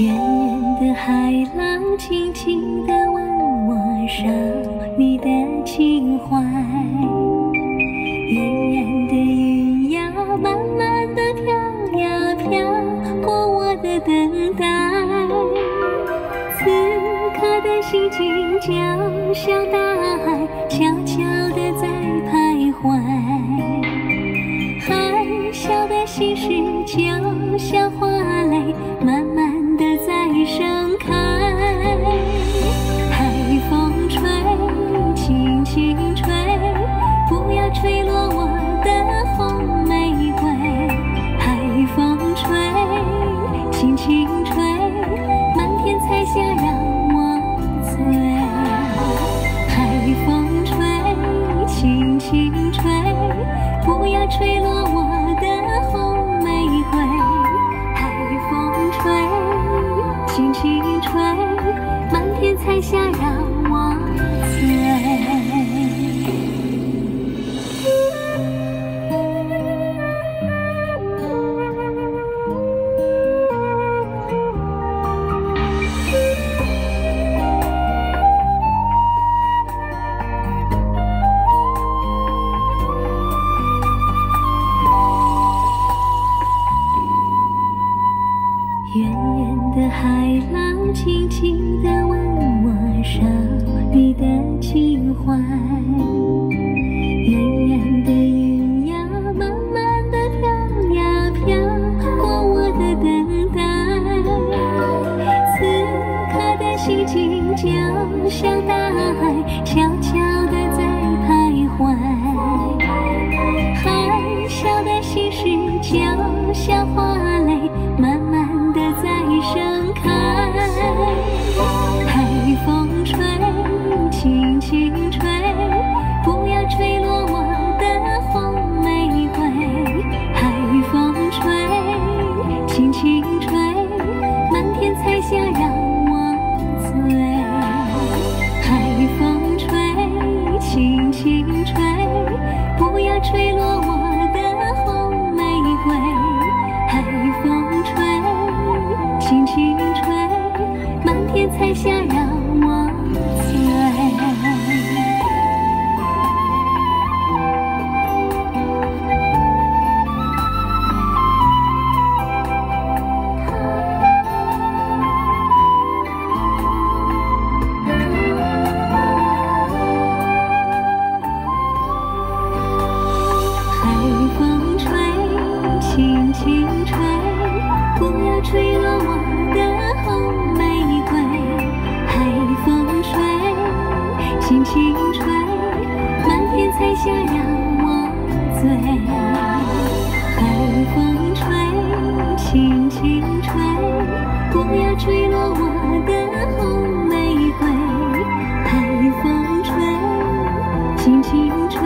远远的海浪轻轻地吻我少，你的情怀。远远的云呀，慢慢地飘呀飘过我的等待。此刻的心情就像大海，吹落海浪轻轻地吻我手，你的情怀。彩霞让我醉。海风吹，轻轻吹，不要吹落我。轻轻吹，满天彩霞让我醉。海风吹，轻轻吹，不要吹落我的红玫瑰。海风吹，轻轻吹，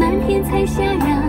满天彩霞让。